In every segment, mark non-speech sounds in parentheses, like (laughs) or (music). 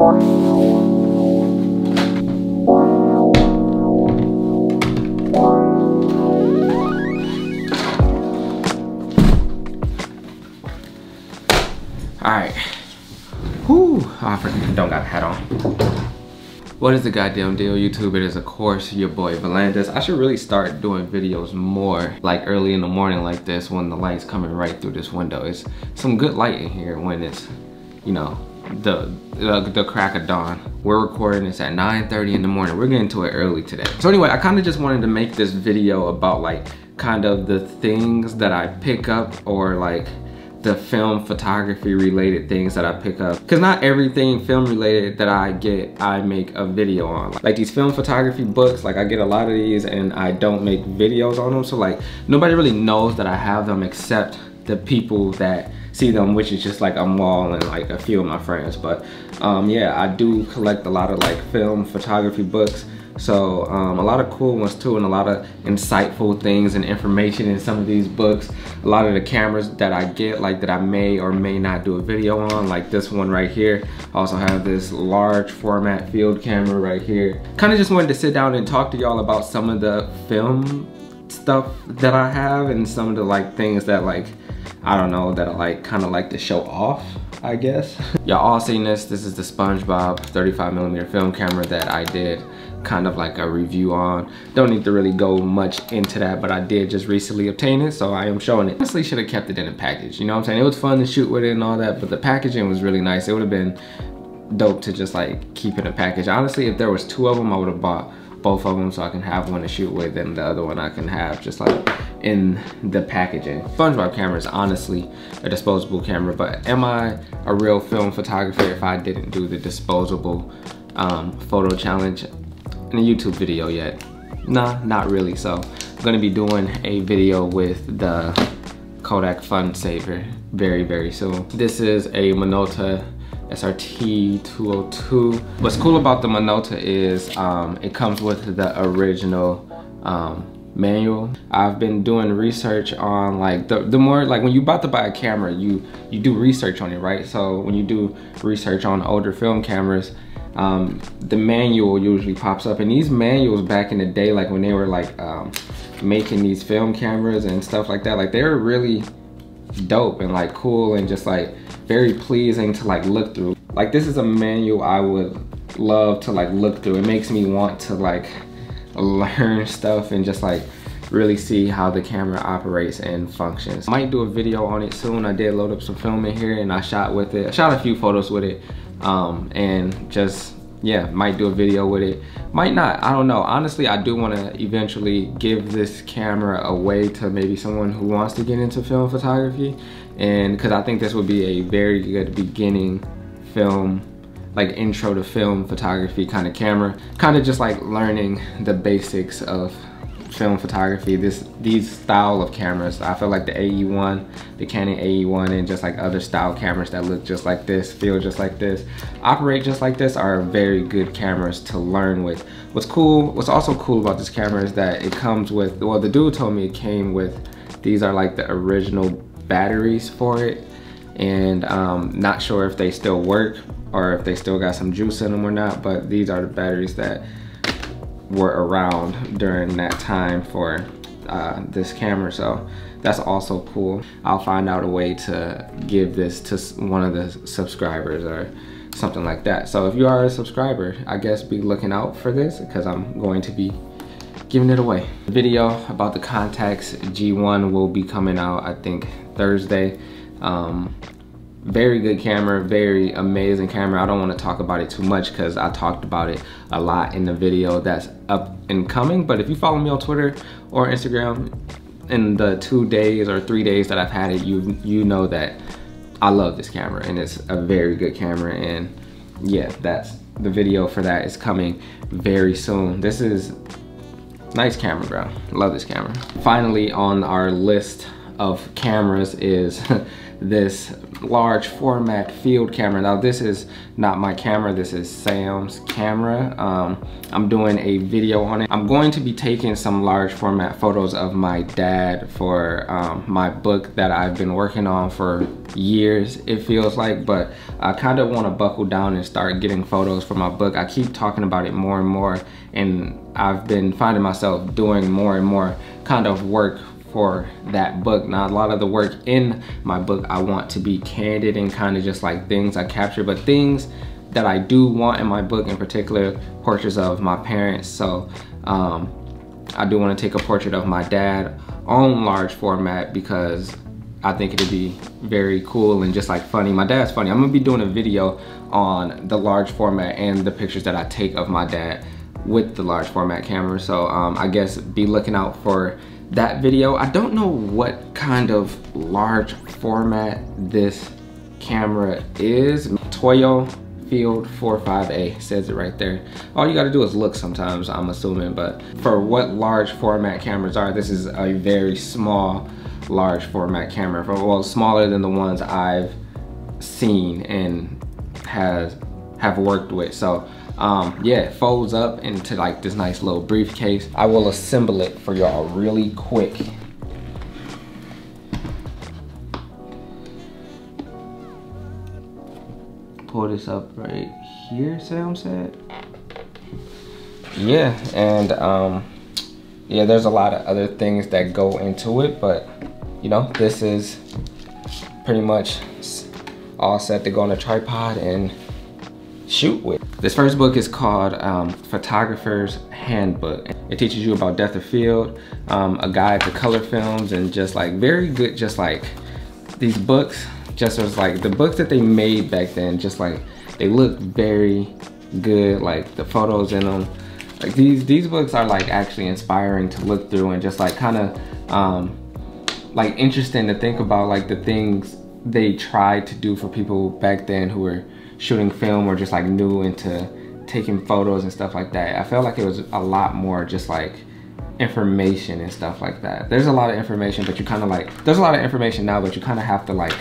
Alright. Whew. Oh, I don't got a hat on. What is the goddamn deal, YouTube? It is, of course, your boy, Vuhlandes. I should really start doing videos more, like early in the morning like this when the light's coming right through this window. It's some good light in here when it's, you know, the, the, the crack of dawn. We're recording this at 9.30 in the morning. We're getting to it early today. So anyway, I kind of just wanted to make this video about like kind of the things that I pick up or like the film photography related things that I pick up. Cause not everything film related that I get, I make a video on. Like these film photography books, like I get a lot of these and I don't make videos on them. So like nobody really knows that I have them except the people that see them, which is just like Amal and like a few of my friends. But um, yeah, I do collect a lot of like film photography books. So um, a lot of cool ones too and a lot of insightful things and information in some of these books. A lot of the cameras that I get like that I may or may not do a video on like this one right here. I also have this large format field camera right here. Kind of just wanted to sit down and talk to y'all about some of the film stuff that I have and some of the like things that like I don't know that I like kind of like to show off I guess. (laughs) Y'all all seen this. This is the SpongeBob 35 millimeter film camera that I did kind of like a review on. Don't need to really go much into that, but I did just recently obtain it, so I am showing it. Honestly, should have kept it in a package. You know what I'm saying? It was fun to shoot with it and all that, but the packaging was really nice. It would have been dope to just like keep in a package. Honestly, if there was two of them, I would have bought both of them so I can have one to shoot with and the other one I can have just like in the packaging. SpongeBob camera is honestly a disposable camera, but am I a real film photographer if I didn't do the disposable um, photo challenge? in a YouTube video yet. Nah, not really. So I'm gonna be doing a video with the Kodak Fun Saver very, very soon. This is a Minolta SRT 202. What's cool about the Minolta is um, it comes with the original um, manual. I've been doing research on like the, the more like when you about to buy a camera, you you do research on it, right? So when you do research on older film cameras, um, the manual usually pops up. And these manuals back in the day, like when they were like um, making these film cameras and stuff like that, like they were really dope and like cool and just like very pleasing to like look through. Like this is a manual I would love to like look through. It makes me want to like learn (laughs) stuff and just like really see how the camera operates and functions. Might do a video on it soon. I did load up some film in here and I shot with it. I shot a few photos with it um, and just yeah might do a video with it. Might not i don't know. Honestly i do want to eventually give this camera away to maybe someone who wants to get into film photography. And because i think this would be a very good beginning film like intro to film photography kind of camera. Kind of just like learning the basics of film photography, this these style of cameras. I feel like the AE1, the Canon AE1 and just like other style cameras that look just like this, feel just like this, operate just like this are very good cameras to learn with. What's cool, what's also cool about this camera is that it comes with, well the dude told me it came with, these are like the original batteries for it and um, not sure if they still work or if they still got some juice in them or not, but these are the batteries that were around during that time for uh, this camera so that's also cool. I'll find out a way to give this to one of the subscribers or something like that. So if you are a subscriber I guess be looking out for this because I'm going to be giving it away. The video about the Contax G1 will be coming out I think Thursday. Um, very good camera very amazing camera. I don't want to talk about it too much because i talked about it a lot in the video that's up and coming but if you follow me on twitter or instagram in the two days or three days that i've had it you you know that i love this camera and it's a very good camera and yeah that's the video for that is coming very soon. This is nice camera bro. Love this camera. Finally on our list of cameras is (laughs) this large format field camera. Now this is not my camera, this is Sam's camera. Um, I'm doing a video on it. I'm going to be taking some large format photos of my dad for um, my book that I've been working on for years, it feels like, but I kind of want to buckle down and start getting photos for my book. I keep talking about it more and more and I've been finding myself doing more and more kind of work for that book. Now, a lot of the work in my book, I want to be candid and kind of just like things I capture, but things that I do want in my book, in particular, portraits of my parents. So um, I do want to take a portrait of my dad on large format because I think it'd be very cool and just like funny. My dad's funny. I'm gonna be doing a video on the large format and the pictures that I take of my dad with the large format camera. So um, I guess be looking out for that video. I don't know what kind of large format this camera is. Toyo Field 45A says it right there. All you gotta do is look sometimes, I'm assuming, but for what large format cameras are, this is a very small, large format camera. Well, smaller than the ones I've seen and has have worked with. So um, yeah, it folds up into like this nice little briefcase. I will assemble it for y'all really quick. Pull this up right here, Sam said. Yeah, and um, yeah, there's a lot of other things that go into it, but you know, this is pretty much all set to go on a tripod and shoot with. This first book is called um, Photographer's Handbook. It teaches you about depth of field, um, a guide to color films, and just like very good, just like these books, just as like the books that they made back then, just like they look very good, like the photos in them. Like these, these books are like actually inspiring to look through and just like kind of um, like interesting to think about like the things they tried to do for people back then who were shooting film or just like new into taking photos and stuff like that. I felt like it was a lot more just like information and stuff like that. There's a lot of information, but you kind of like, there's a lot of information now, but you kind of have to like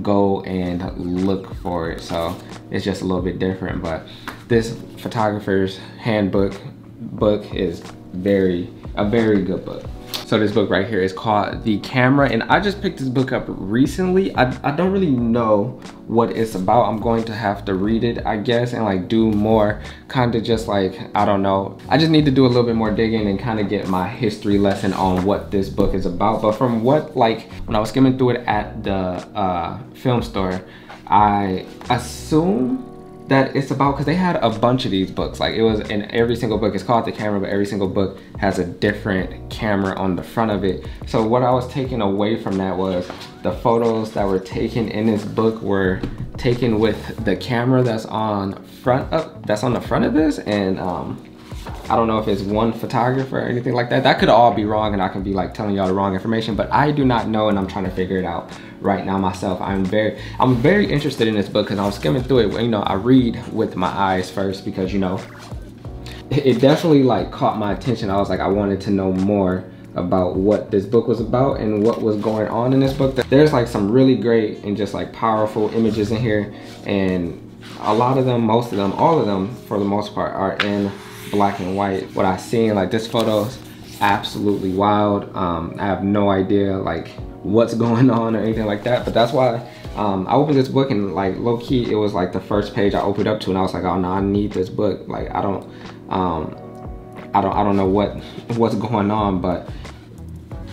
go and look for it. So it's just a little bit different, but this photographer's handbook book is very, a very good book. So this book right here is called The Camera and I just picked this book up recently. I, I don't really know what it's about. I'm going to have to read it, I guess, and like do more kind of just like, I don't know. I just need to do a little bit more digging and kind of get my history lesson on what this book is about. But from what like, when I was skimming through it at the uh, film store, I assume that it's about because they had a bunch of these books. Like it was in every single book. It's called the camera but every single book has a different camera on the front of it. So what i was taking away from that was the photos that were taken in this book were taken with the camera that's on front of that's on the front of this. And um I don't know if it's one photographer or anything like that. That could all be wrong and I can be like telling y'all the wrong information, but I do not know and I'm trying to figure it out right now myself. I'm very, I'm very interested in this book because I was skimming through it. You know, I read with my eyes first because, you know, it definitely like caught my attention. I was like, I wanted to know more about what this book was about and what was going on in this book. There's like some really great and just like powerful images in here and a lot of them, most of them, all of them for the most part are in black and white. What I seen, like this photo is absolutely wild. Um, I have no idea like what's (laughs) going on or anything like that, but that's why um, I opened this book and like low key, it was like the first page I opened up to and I was like, oh no, I need this book. Like I don't, um, I don't, I don't know what, (laughs) what's going on, but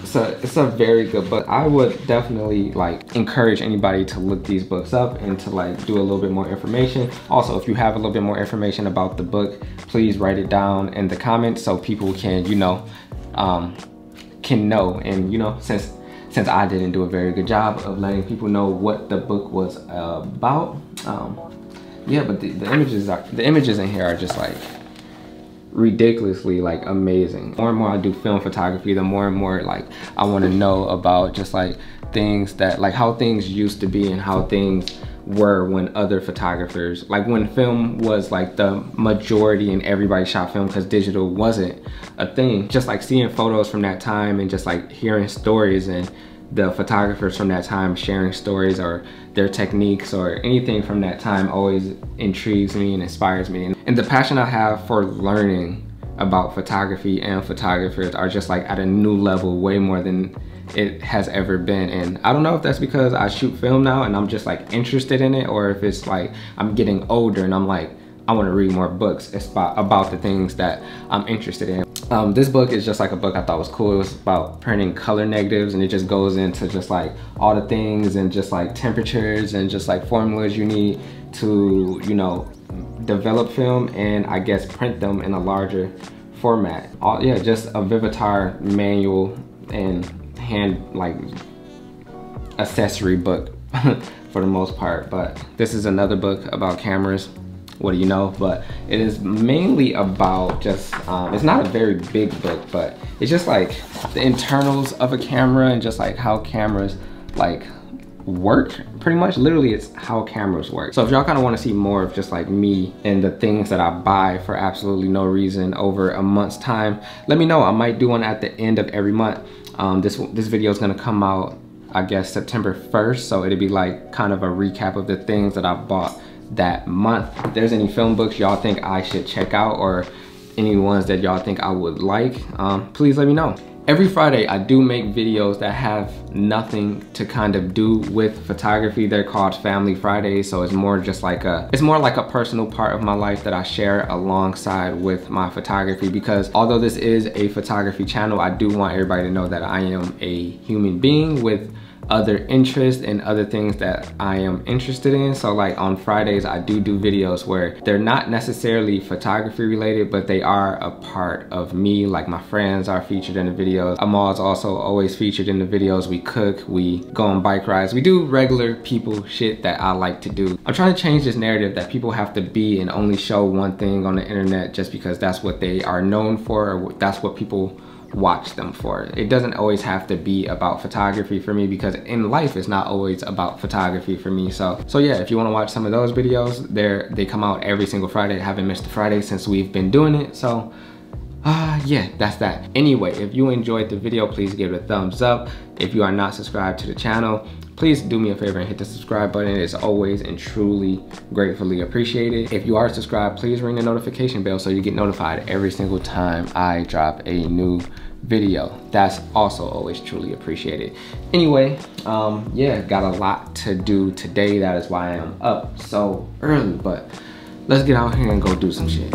it's a it's a very good book. I would definitely like encourage anybody to look these books up and to like do a little bit more information. Also, if you have a little bit more information about the book, please write it down in the comments so people can, you know, um, can know. And you know, since since I didn't do a very good job of letting people know what the book was about, um, yeah. But the, the images are the images in here are just like ridiculously like amazing. More and more I do film photography, the more and more like I want to know about just like things that like how things used to be and how things were when other photographers like when film was like the majority and everybody shot film because digital wasn't a thing just like seeing photos from that time and just like hearing stories and the photographers from that time sharing stories or their techniques or anything from that time always intrigues me and inspires me. And the passion I have for learning about photography and photographers are just like at a new level way more than it has ever been and I don't know if that's because I shoot film now and I'm just like interested in it or if it's like I'm getting older and I'm like I want to read more books about, the things that I'm interested in. Um, this book is just like a book I thought was cool. It was about printing color negatives and it just goes into just like all the things and just like temperatures and just like formulas you need to, you know, develop film and I guess print them in a larger format. All, yeah, just a Vivitar manual and hand like accessory book (laughs) for the most part. But this is another book about cameras. What do you know? But it is mainly about just, um, it's not a very big book, but it's just like the internals of a camera and just like how cameras like work pretty much. Literally it's how cameras work. So if y'all kind of want to see more of just like me and the things that i buy for absolutely no reason over a month's time let me know. I might do one at the end of every month. Um, this this video is going to come out i guess september 1st so it'll be like kind of a recap of the things that i bought that month. If there's any film books y'all think i should check out or any ones that y'all think i would like um, please let me know Every Friday, I do make videos that have nothing to kind of do with photography. They're called Family Fridays, so it's more just like a, it's more like a personal part of my life that I share alongside with my photography because although this is a photography channel, I do want everybody to know that I am a human being with other interests and other things that I am interested in. So like on Fridays, I do do videos where they're not necessarily photography related, but they are a part of me. Like my friends are featured in the videos. Amal's also always featured in the videos. We cook, we go on bike rides. We do regular people shit that I like to do. I'm trying to change this narrative that people have to be and only show one thing on the internet just because that's what they are known for or that's what people watch them for. It doesn't always have to be about photography for me because in life it's not always about photography for me. So so yeah, if you want to watch some of those videos, they they come out every single Friday. I haven't missed a Friday since we've been doing it. So uh, yeah, that's that. Anyway, if you enjoyed the video, please give it a thumbs up. If you are not subscribed to the channel, please do me a favor and hit the subscribe button. It is always and truly gratefully appreciated. If you are subscribed, please ring the notification bell so you get notified every single time I drop a new video. That's also always truly appreciated. Anyway, um, yeah, got a lot to do today. That is why I'm up so early, but let's get out here and go do some shit.